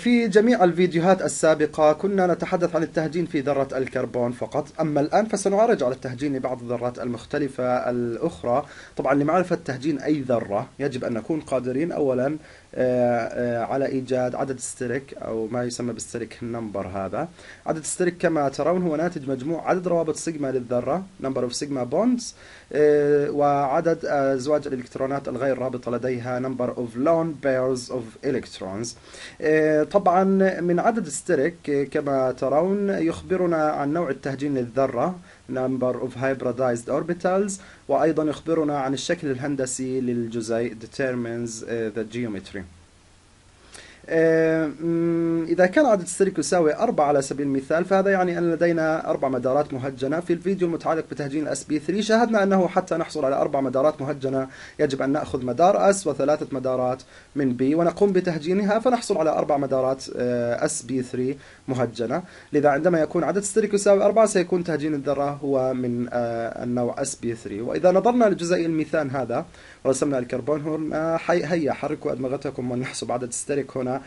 في جميع الفيديوهات السابقة كنا نتحدث عن التهجين في ذرة الكربون فقط. أما الآن فسنعرج على التهجين لبعض الذرات المختلفة الأخرى. طبعا لمعرفة تهجين أي ذرة يجب أن نكون قادرين. أولا على إيجاد عدد steric أو ما يسمى بال steric number هذا. عدد steric كما ترون هو ناتج مجموع عدد روابط سيجما للذرة of sigma bonds آه، وعدد أزواج الإلكترونات الغير رابطة لديها number of lone pairs of electrons. طبعا من عدد steric كما ترون يخبرنا عن نوع التهجين للذرة. Number of hybridized orbitals وأيضا يخبرنا عن الشكل الهندسي للجزيء determines uh, the geometry آه، إذا كان عدد ال steric يساوي 4 على سبيل المثال فهذا يعني أن لدينا أربع مدارات مهجنة. في الفيديو المتعلق بتهجين ال sp 3 شاهدنا أنه حتى نحصل على أربع مدارات مهجنة يجب أن نأخذ مدار s وثلاثة مدارات من p ونقوم بتهجينها فنحصل على أربع مدارات sp 3 مهجنة. لذا عندما يكون عدد ال steric يساوي 4 سيكون تهجين الذرة هو من آه، النوع sp 3 وإذا نظرنا لجزيء الميثان هذا ورسمنا الكربون هنا هيا حركوا أدمغتكم ونحسب عدد ال steric هنا. آه،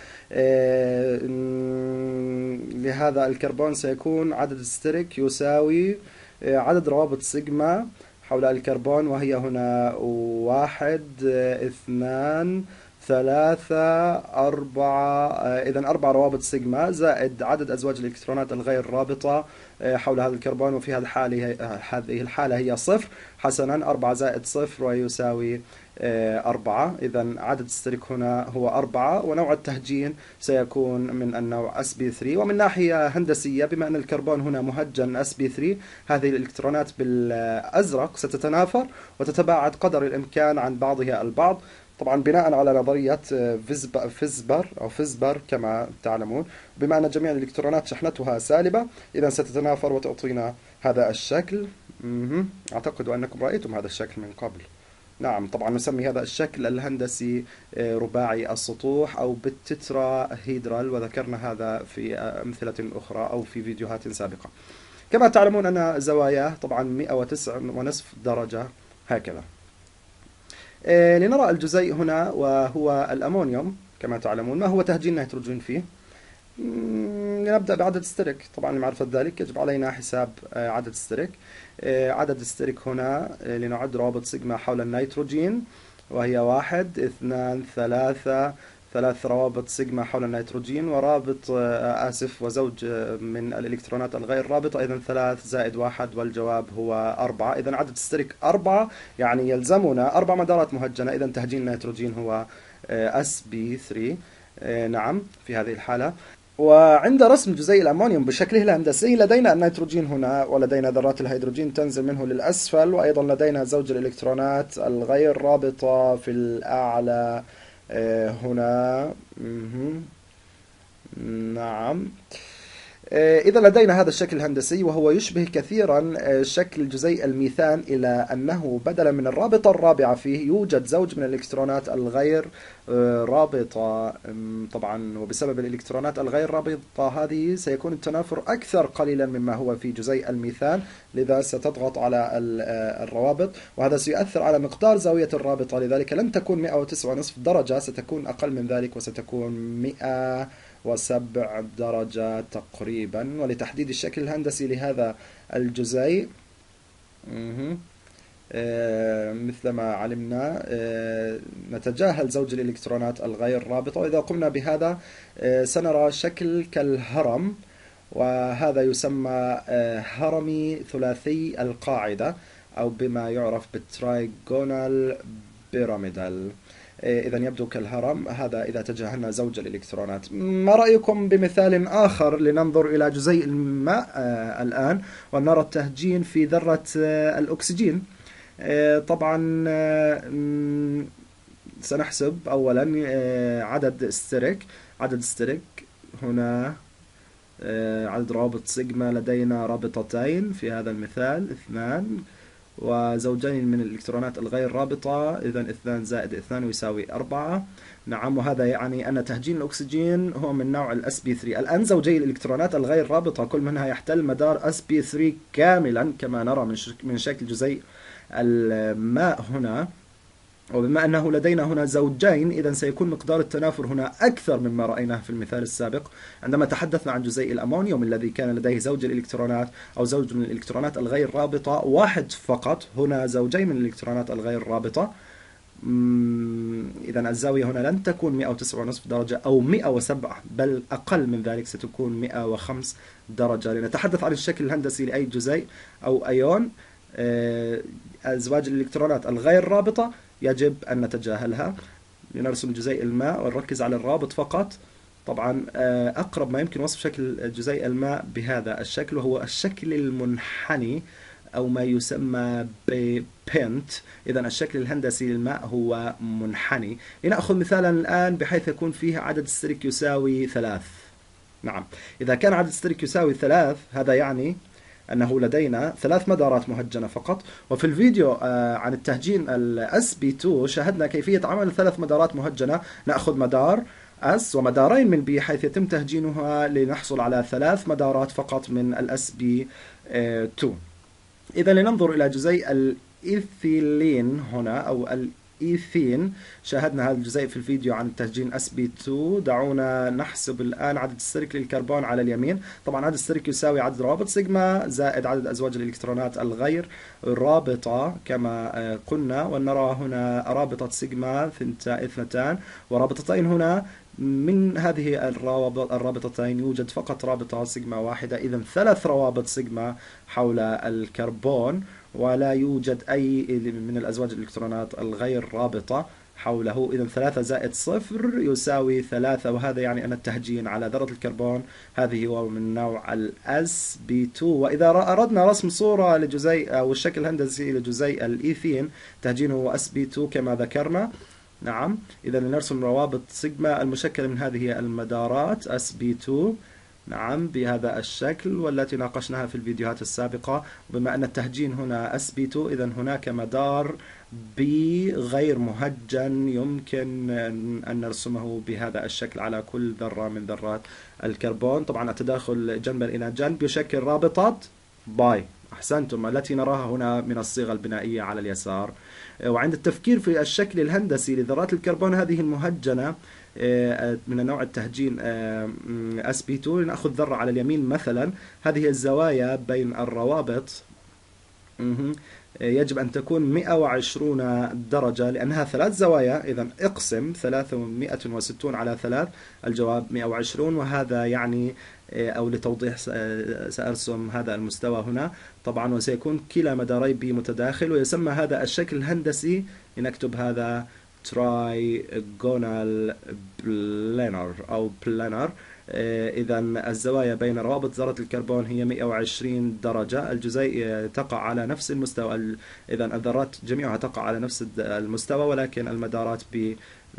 لهذا الكربون سيكون عدد ال steric يساوي آه، عدد روابط سيجما حول الكربون وهي هنا واحد آه، اثنان ثلاثة أربعة إذا أربع روابط سيجما زائد عدد أزواج الإلكترونات الغير رابطة حول هذا الكربون وفي هذه الحالة هي صفر حسنا أربعة زائد صفر ويساوي آه، أربعة. إذا عدد ال steric هنا هو أربعة ونوع التهجين سيكون من النوع sp3 ومن ناحية هندسية بما أن الكربون هنا مهجن sp3 هذه الإلكترونات بالأزرق ستتنافر وتتباعد قدر الإمكان عن بعضها البعض. طبعا بناء على نظرية آه، VSEPR أو VSEPR كما تعلمون. بما أن جميع الإلكترونات شحنتها سالبة إذا ستتنافر وتعطينا هذا الشكل. أعتقد أنكم رأيتم هذا الشكل من قبل. نعم طبعا نسمي هذا الشكل الهندسي آه، رباعي السطوح أو بال tetrahedral وذكرنا هذا في أمثلة أخرى أو في فيديوهات سابقة. كما تعلمون أن زواياه طبعا 109 ونصف درجة هكذا. آه، لنرى الجزيء هنا وهو الأمونيوم. كما تعلمون ما هو تهجين نيتروجين فيه؟ نبدأ بعدد steric. طبعا لمعرفة ذلك يجب علينا حساب آه، عدد steric. آه، عدد steric هنا آه، لنعد روابط سيجما حول النيتروجين وهي واحد اثنان ثلاثة ثلاث روابط سيجما حول النيتروجين ورابط آسف وزوج من الإلكترونات الغير رابطة إذا ثلاث زائد واحد والجواب هو أربعة. إذا عدد steric أربعة يعني يلزمنا أربع مدارات مهجنة. إذا تهجين النيتروجين هو sp 3 نعم في هذه الحالة. وعند رسم جزيء الأمونيوم بشكله الهندسي لدينا النيتروجين هنا ولدينا ذرات الهيدروجين تنزل منه للأسفل وأيضا لدينا زوج الإلكترونات الغير رابطة في الأعلى آه، هنا. نعم. إذا لدينا هذا الشكل الهندسي وهو يشبه كثيرا آه، شكل جزيء الميثان إلى أنه بدلا من الرابطة الرابعة فيه يوجد زوج من الإلكترونات الغير آه، رابطة. طبعا وبسبب الإلكترونات الغير رابطة هذه سيكون التنافر أكثر قليلا مما هو في جزيء الميثان لذا ستضغط على الروابط. وهذا سيؤثر على مقدار زاوية الرابطة لذلك لن تكون 109.5 درجة ستكون أقل من ذلك وستكون 100 وسبع درجات تقريبا. ولتحديد الشكل الهندسي لهذا الجزيء آه، مثل ما علمنا آه، نتجاهل زوج الإلكترونات الغير رابطة. وإذا قمنا بهذا آه، سنرى شكل كالهرم وهذا يسمى هرمي ثلاثي القاعدة أو بما يعرف بالترايجونال بيراميدال إذا يبدو كالهرم. هذا إذا تجاهلنا زوج الإلكترونات. ما رأيكم بمثال آخر لننظر إلى جزيء الماء آه الآن ونرى التهجين في ذرة آه الأكسجين؟ آه طبعا آه سنحسب أولا عدد steric. عدد steric هنا عدد روابط سيجما لدينا رابطتين في هذا المثال اثنان. وزوجين من الإلكترونات الغير رابطة إذا اثنان زائد اثنان يساوي أربعة. نعم وهذا يعني أن تهجين الأكسجين هو من نوع ال sp3 الآن زوجي الإلكترونات الغير رابطة كل منها يحتل مدار sp3 كاملا كما نرى من شكل جزيء الماء هنا. وبما أنه لدينا هنا زوجين إذا سيكون مقدار التنافر هنا أكثر مما رأيناه في المثال السابق. عندما تحدثنا عن جزيء الأمونيوم الذي كان لديه زوج الإلكترونات أو زوج من الإلكترونات الغير رابطة واحد فقط هنا زوجين من الإلكترونات الغير رابطة. إذا الزاوية هنا لن تكون 109.5 درجة أو 107 بل أقل من ذلك ستكون 105 درجة. لنتحدث عن الشكل الهندسي لأي جزيء أو أيون. أزواج الإلكترونات الغير رابطة يجب أن نتجاهلها. لنرسم جزيء الماء ونركز على الرابط فقط. طبعا آه، أقرب ما يمكن وصف شكل جزيء الماء بهذا الشكل وهو الشكل المنحني أو ما يسمى ببنت. إذا الشكل الهندسي للماء هو منحني. لنأخذ مثالا الآن بحيث يكون فيه عدد السلك يساوي ثلاث. نعم. إذا كان عدد السلك يساوي ثلاث هذا يعني أنه لدينا ثلاث مدارات مهجنة فقط. وفي الفيديو آه، عن التهجين الاس بي 2 شاهدنا كيفية عمل ثلاث مدارات مهجنة. نأخذ مدار s ومدارين من p حيث يتم تهجينها لنحصل على ثلاث مدارات فقط من ال sp2 إذا لننظر إلى جزيء الإيثيلين هنا أو الإيثين شاهدنا هذا الجزيء في الفيديو عن تهجين sp2 دعونا نحسب الآن عدد ال steric للكربون على اليمين. طبعا عدد ال steric يساوي عدد روابط سيجما زائد عدد أزواج الإلكترونات الغير رابطة كما آه، قلنا. ونرى هنا رابطة سيجما اثنتان. ورابطتين هنا. من هذه الرابطتين يوجد فقط رابطة سيجما واحدة. إذا ثلاث روابط سيجما حول الكربون. ولا يوجد أي من الأزواج الإلكترونات الغير رابطة حوله. إذا ثلاثة زائد صفر يساوي ثلاثة وهذا يعني أن التهجين على ذرة الكربون هذه هو من نوع ال SB2 وإذا أردنا رسم صورة لجزيء أو الشكل الهندسي لجزيء الإيثين تهجينه هو SB2 كما ذكرنا. نعم. إذا لنرسم روابط سيجما. المشكلة من هذه المدارات SB2 نعم بهذا الشكل والتي ناقشناها في الفيديوهات السابقة. بما أن التهجين هنا SB2 إذا هناك مدار B غير مهجن يمكن أن نرسمه بهذا الشكل على كل ذرة من ذرات الكربون. طبعا التداخل جنبا إلى جنب يشكل رابطة باي أحسنتم. التي نراها هنا من الصيغة البنائية على اليسار. وعند التفكير في الشكل الهندسي لذرات الكربون هذه المهجنة من النوع التهجين sp2 لنأخذ ذرة على اليمين مثلا. هذه الزوايا بين الروابط يجب أن تكون 120 درجة لأنها ثلاث زوايا. إذا اقسم 360 على ثلاث الجواب 120 وهذا يعني آه، أو لتوضيح سأرسم هذا المستوى هنا. طبعا وسيكون كلا مداري p متداخل ويسمى هذا الشكل الهندسي. لنكتب هذا trigonal planar أو planar آه، إذا الزوايا بين روابط ذرة الكربون هي 120 درجة. الجزيء تقع على نفس المستوى. إذا الذرات جميعها تقع على نفس المستوى ولكن المدارات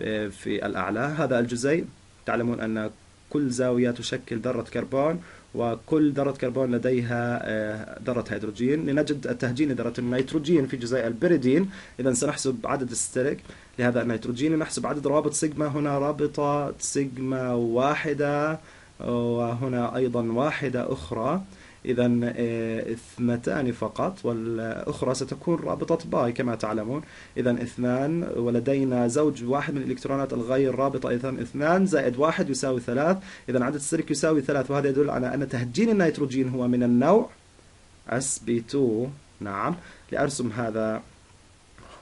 آه، في الأعلى. هذا الجزيء تعلمون أن كل زاوية تشكل ذرة كربون. وكل ذرة كربون لديها آه، ذرة هيدروجين. لنجد التهجين ذرة النيتروجين في جزيء البيريدين. إذا سنحسب عدد ال steric لهذا النيتروجين. نحسب عدد روابط سيجما. هنا رابطة سيجما واحدة وهنا أيضا واحدة أخرى. إذا آه، اثنتان فقط والأخرى ستكون رابطة باي كما تعلمون. إذا اثنان ولدينا زوج واحد من الإلكترونات الغير رابطة. إذا اثنان زائد واحد يساوي ثلاث. إذا عدد السلك يساوي ثلاث وهذا يدل على أن تهجين النيتروجين هو من النوع SB2 نعم لأرسم هذا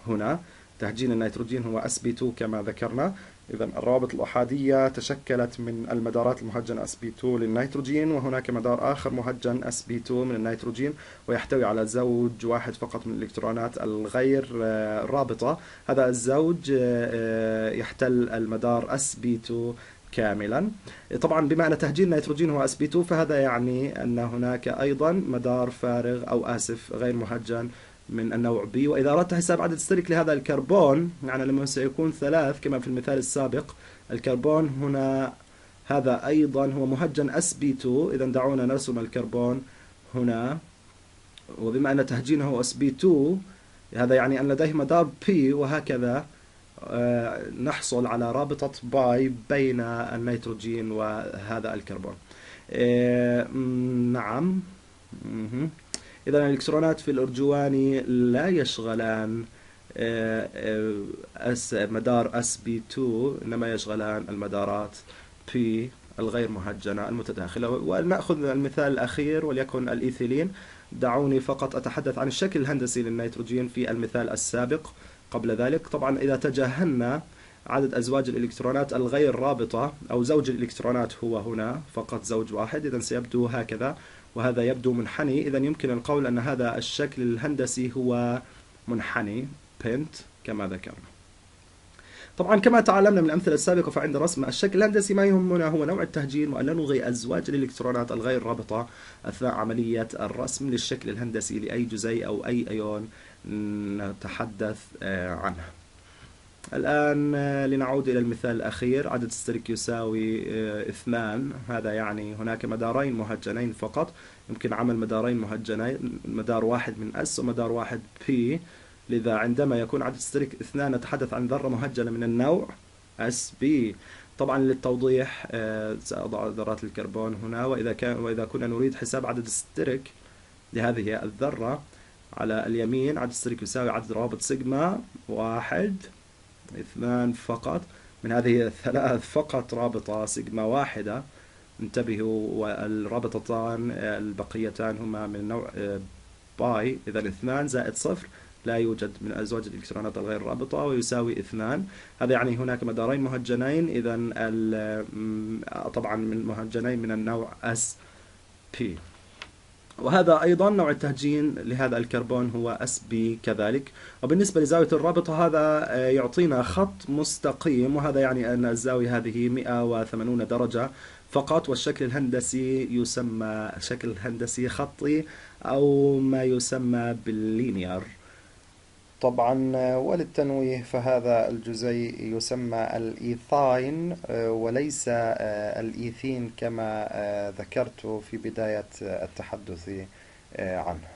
هنا. تهجين النيتروجين هو SB2 كما ذكرنا. إذا الروابط الأحادية تشكلت من المدارات المهجنة sp2 للنيتروجين وهناك مدار آخر مهجن sp2 من النيتروجين ويحتوي على زوج واحد فقط من الإلكترونات الغير آه، رابطة. هذا الزوج آه، آه، يحتل المدار sp2 كاملا. طبعا بما أن تهجين النيتروجين هو sp2 فهذا يعني أن هناك أيضا مدار فارغ أو آسف غير مهجن من النوع P. وإذا أردت حساب عدد ال steric لهذا الكربون يعني لما سيكون ثلاث كما في المثال السابق الكربون هنا هذا أيضا هو مهجن sp2 إذا دعونا نرسم الكربون هنا. وبما أن تهجينه sp2 هذا يعني أن لديه مدار P وهكذا آه، نحصل على رابطة باي بين النيتروجين وهذا الكربون. آه، نعم. إذا الإلكترونات في الأرجواني لا يشغلان s مدار sp2 إنما يشغلان المدارات بي الغير مهجنة المتداخلة. ونأخذ المثال الأخير وليكن الإيثيلين. دعوني فقط أتحدث عن الشكل الهندسي للنيتروجين في المثال السابق قبل ذلك. طبعا إذا تجاهلنا عدد أزواج الإلكترونات الغير رابطة أو زوج الإلكترونات هو هنا فقط زوج واحد. إذا سيبدو هكذا وهذا يبدو منحني. إذا يمكن القول أن هذا الشكل الهندسي هو منحني بنت كما ذكرنا. طبعا كما تعلمنا من الأمثلة السابقة فعند رسم الشكل الهندسي ما يهمنا هو نوع التهجين وأن نلغي أزواج الإلكترونات الغير رابطة أثناء عملية الرسم للشكل الهندسي لأي جزيء أو أي أيون نتحدث آه، عنه. الآن آه، لنعود إلى المثال الأخير. عدد ستريك يساوي آه، اثنان. هذا يعني هناك مدارين مهجنين فقط. يمكن عمل مدارين مهجنين مدار واحد من S ومدار واحد P. لذا عندما يكون عدد steric اثنان نتحدث عن ذرة مهجنة من النوع SP طبعا للتوضيح آه، سأضع ذرات الكربون هنا. وإذا كان وإذا كنا نريد حساب عدد steric لهذه الذرة على اليمين عدد steric يساوي عدد روابط سيجما واحد. اثنان فقط. من هذه الثلاث فقط رابطة سيجما واحدة. انتبهوا والرابطتان البقيتان هما من نوع آه، باي. إذا اثنان زائد صفر لا يوجد من أزواج الإلكترونات الغير رابطة ويساوي اثنان. هذا يعني هناك مدارين مهجنين. إذا طبعا من مهجنين من النوع S P. وهذا أيضا نوع التهجين لهذا الكربون هو sp كذلك. وبالنسبة لزاوية الرابطة هذا آه، يعطينا خط مستقيم وهذا يعني أن الزاوية هذه 180 درجة فقط والشكل الهندسي يسمى شكل هندسي خطي أو ما يسمى بال linear. طبعا وللتنويه فهذا الجزيء يسمى الإيثاين وليس الإيثين كما ذكرت في بداية التحدث عنه.